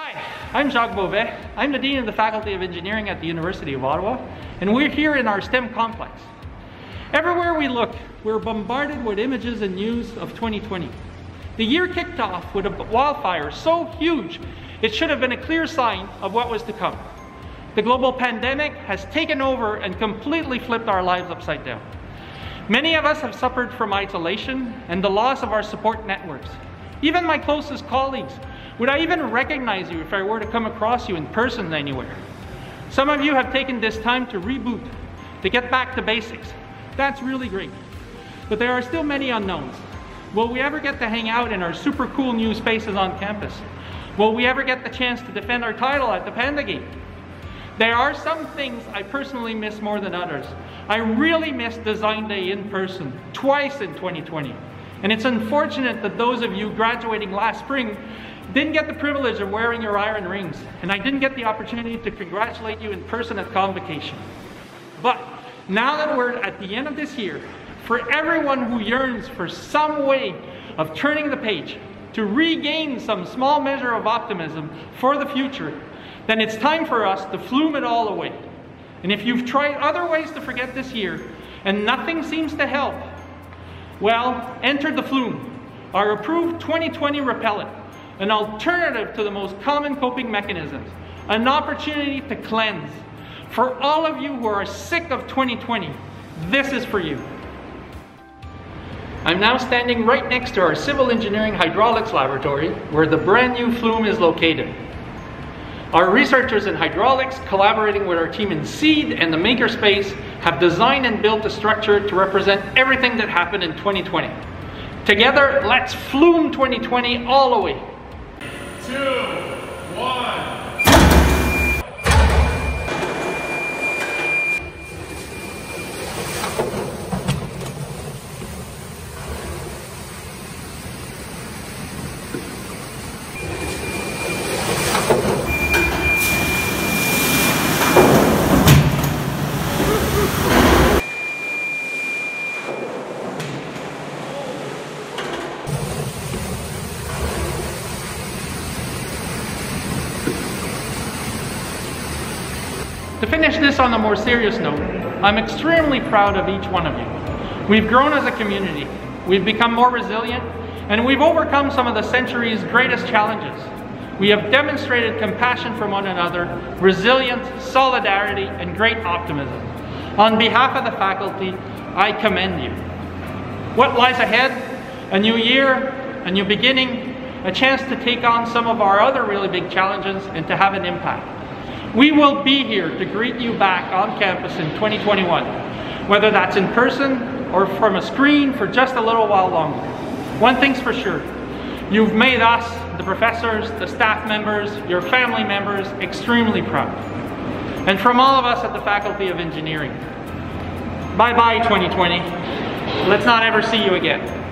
Hi, I'm Jacques Beauvais. I'm the Dean of the Faculty of Engineering at the University of Ottawa, and we're here in our STEM complex. Everywhere we look, we're bombarded with images and news of 2020. The year kicked off with a wildfire so huge, it should have been a clear sign of what was to come. The global pandemic has taken over and completely flipped our lives upside down. Many of us have suffered from isolation and the loss of our support networks. Even my closest colleagues, would I even recognize you if I were to come across you in person anywhere? Some of you have taken this time to reboot, to get back to basics. That's really great. But there are still many unknowns. Will we ever get to hang out in our super cool new spaces on campus? Will we ever get the chance to defend our title at the Panda Game? There are some things I personally miss more than others. I really miss Design Day in person, twice in 2020. And it's unfortunate that those of you graduating last spring didn't get the privilege of wearing your iron rings, and I didn't get the opportunity to congratulate you in person at convocation. But now that we're at the end of this year, for everyone who yearns for some way of turning the page, to regain some small measure of optimism for the future, then it's time for us to flume it all away. And if you've tried other ways to forget this year and nothing seems to help, well, enter the flume, our approved 2020 repellent, an alternative to the most common coping mechanisms, an opportunity to cleanse. For all of you who are sick of 2020, this is for you. I'm now standing right next to our Civil Engineering Hydraulics Laboratory, where the brand new flume is located. Our researchers in hydraulics, collaborating with our team in CEED and the Makerspace, have designed and built a structure to represent everything that happened in 2020. Together, let's flume 2020 all the way. Two, one. To finish this on a more serious note, I'm extremely proud of each one of you. We've grown as a community, we've become more resilient, and we've overcome some of the century's greatest challenges. We have demonstrated compassion for one another, resilience, solidarity, and great optimism. On behalf of the faculty, I commend you. What lies ahead? A new year, a new beginning, a chance to take on some of our other really big challenges and to have an impact. We will be here to greet you back on campus in 2021, whether that's in person or from a screen for just a little while longer. One thing's for sure, you've made us, the professors, the staff members, your family members, extremely proud. And from all of us at the Faculty of Engineering, bye-bye 2020. Let's not ever see you again.